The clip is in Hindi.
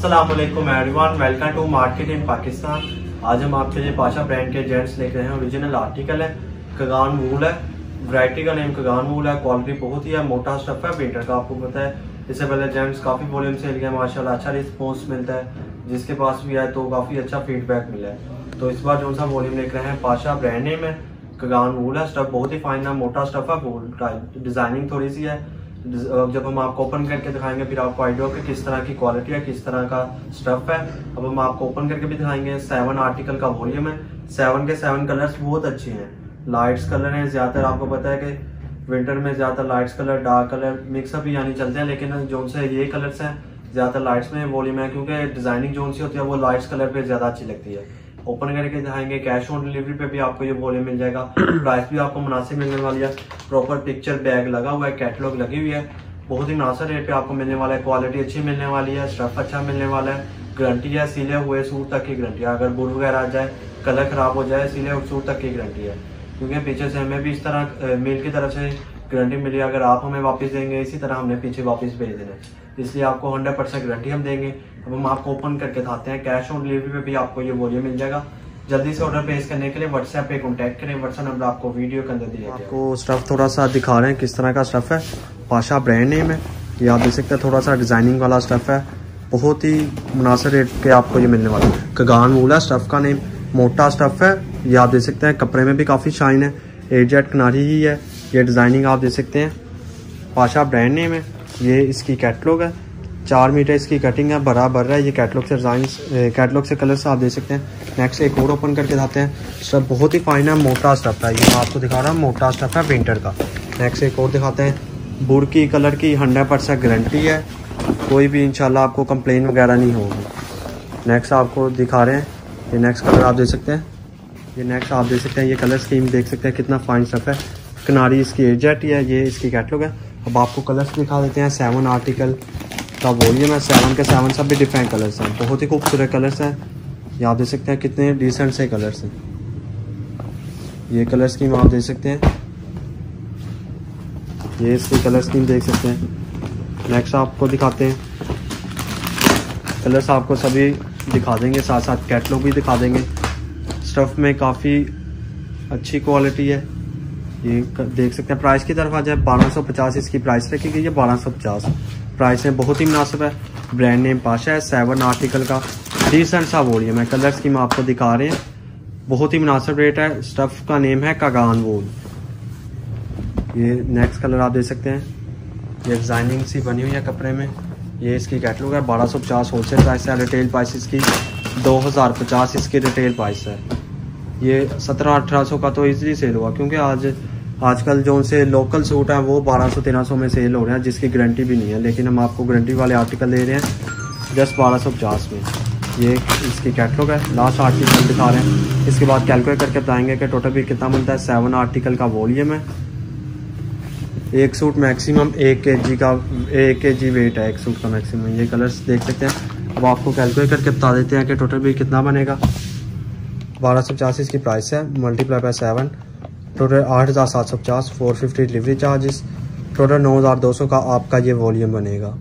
Aslam everyone welcome to market in Pakistan आज हम आपके लिए पाशा ब्रांड के जेंट्स लेके आए हैं। ओरिजिनल आर्टिकल है कगान वूल है वैरायटी का नेम कगान वूल है क्वालिटी बहुत ही है, मोटा स्टफ़ है विंटर का आपको पता है। इससे पहले जेंट्स काफ़ी वॉल्यूम से लिया माशाल्लाह अच्छा रिस्पॉन्स मिलता है। जिसके पास भी आए तो काफ़ी अच्छा फीडबैक मिला है। तो इस बार जो सा वॉल्यूम लेकर रहे हैं पाशा ब्रांड नेम है कगान वूल है स्टफ़ बहुत ही फाइन है, मोटा स्टफ़ है वूल डिज़ाइनिंग थोड़ी सी है। जब हम आपको ओपन करके दिखाएँगे, फिर आपको आइडिया कि किस तरह की क्वालिटी है, किस तरह का स्टफ़ है। अब हम आपको ओपन करके भी दिखाएँगे सेवन आर्टिकल का वॉल्यूम है। सेवन के सेवन कलर्स बहुत अच्छे हैं। लाइट्स कलर हैं, ज़्यादातर आपको पता है कि विंटर में ज़्यादातर lights colour dark colour mix up ही यानी चलते हैं, लेकिन जो से ये कलर्स हैं, ज़्यादातर लाइट्स में वॉल्यूम है, क्योंकि डिज़ाइनिंग जो सी होती है, वो लाइट्स कलर पे ज़्यादा अच्छी लगती है। ओपन करके दिखाएँगे कैश ऑन डिलीवरी पे भी आपको ये वॉल्यूम मिल जाएगा। प्राइस भी आपको मुनासिब मिलने वाली है। प्रॉपर पिक्चर बैग लगा हुआ है कैटलॉग लगी हुई है। बहुत ही मुनासिब रेट पे आपको मिलने वाला है। क्वालिटी अच्छी मिलने वाली है स्टफ़ अच्छा मिलने वाला है। गारंटी है, सीले हुए सूट तक की गारंटी है। अगर बुर वगैरह आ जाए कलर खराब हो जाए, सीले सूट तक की गारंटी है। क्योंकि पीछे से हमें भी इस तरह मेल की तरफ़ से गारंटी मिली, अगर आप हमें वापस देंगे, इसी तरह हमने पीछे वापस भेज देना। है इसलिए आपको हंड्रेड परसेंट गारंटी हम देंगे। अब हम आपको ओपन करके दिखाते हैं कैश ऑन डिलीवरी पे भी आपको ये वॉल्यूम मिल जाएगा। जल्दी से ऑर्डर प्लेस करने के लिए व्हाट्सएप पे कांटेक्ट करें। व्हाट्सएप नंबर आपको वीडियो के अंदर दिया आपको स्टफ़ थोड़ा सा दिखा रहे हैं किस तरह का स्टफ़ है। पाशा ब्रांड नेम है। ये आप देख सकते हैं थोड़ा सा डिज़ाइनिंग वाला स्टफ़ है। बहुत ही मुनासिब रेट के आपको ये मिलने वाला है। कगान वूल है स्टफ़ का नेम मोटा स्टफ़ है। ये आप देख सकते हैं कपड़े में भी काफ़ी शाइन है। एजेट किनारी ही है। ये डिज़ाइनिंग आप देख सकते हैं। पाशा ब्रांड नेम है। ये इसकी कैटलॉग है। चार मीटर इसकी कटिंग है। बराबर है। ये कैटलॉग से डिज़ाइन कैटलॉग से कलर से आप देख सकते हैं। नेक्स्ट एक और ओपन करके दिखाते हैं। स्टफ़ बहुत ही फाइन है। मोटा स्टफ़ है। ये मैं आपको दिखा रहा हूँ। मोटा स्टफ़ है विंटर का। नेक्स्ट एक और दिखाते हैं। बुर की कलर की हंड्रेड परसेंट गारंटी है। कोई भी इंशाल्लाह आपको कंप्लेन वगैरह नहीं होगी। नेक्स्ट आपको दिखा रहे हैं। ये नेक्स्ट कलर आप देख सकते हैं। ये नेक्स्ट आप देख सकते हैं, ये कलर स्कीम देख सकते हैं कितना फाइन स्टफ़ है। किनारी इसकी एजेट है, ये इसकी कैटलॉग है। अब आपको कलर्स दिखा देते हैं सेवन आर्टिकल का वॉल्यूम है। सेवन के सेवन सब भी डिफरेंट कलर्स हैं। बहुत ही खूबसूरत कलर्स हैं। ये आप देख सकते हैं कितने डिसेंट से कलर्स हैं। ये कलर स्कीम आप देख सकते हैं। ये इसकी कलर स्कीम देख सकते हैं। नेक्स्ट आपको दिखाते हैं। कलर्स आपको सभी दिखा देंगे साथ साथ कैटलॉग भी दिखा देंगे। स्टफ़ में काफ़ी अच्छी क्वालिटी है। ये देख सकते हैं प्राइस की तरफ़ आ जाए, बारह सौ पचास इसकी प्राइस रखी गई है, बारह सौ पचास। प्राइस में बहुत ही मुनासिब है। ब्रांड नेम पाशा है सेवन आर्टिकल का डिसेंट सा वोलियम है। मैं कलर स्कीम आपको दिखा रहे हैं। बहुत ही मुनासिब रेट है। स्टफ़ का नेम है कागान वोल ये नेक्स्ट कलर आप देख सकते हैं। ये डिज़ाइनिंग सी बनी हुई है कपड़े में। ये इसकी कैटलॉग है, बारह सौ पचास होलसेल प्राइस है। रिटेल प्राइस इसकी दो हज़ार पचास इसकी रिटेल प्राइस है। ये सत्रह अठारह सौ का तो इजीली सेल हुआ, क्योंकि आज, आजकल जो उनसे लोकल सूट हैं, वो बारह सौ, तेरह सौ में सेल हो रहे हैं, जिसकी गारंटी भी नहीं है। लेकिन हम आपको गारंटी वाले आर्टिकल दे रहे हैं जस्ट बारह सौ पचास में। ये इसकी कैटलॉग है। लास्ट आर्टिकल दिखा रहे हैं। इसके बाद कैलकुलेट करके बताएँगे कि टोटल भी कितना बनता है। सेवन आर्टिकल का वॉल्यूम है। एक सूट मैक्सिमम एक के जी का, एक के जी वेट है एक सूट का मैक्सिमम ये कलर्स देख सकते हैं। अब आपको कैलकुलेट करके बता देते हैं कि टोटल भी कितना बनेगा। बारह सौ पचास इसकी प्राइस है मल्टीप्लाई बाय सेवन टोटल आठ हज़ार सात सौ पचास four fifty delivery charges total नौ हज़ार दो सौ का आपका ये वॉल्यूम बनेगा।